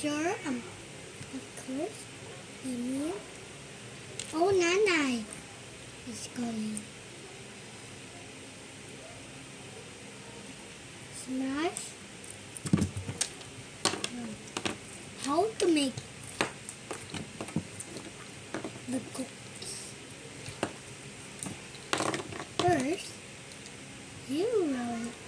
sure. Um, of course. Lemon. Oh, Nanay is calling. Smash. How to make the cookies? First, you roll.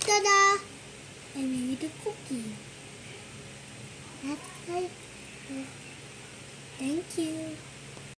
Ta-da! I made a cookie. That's right. Thank you.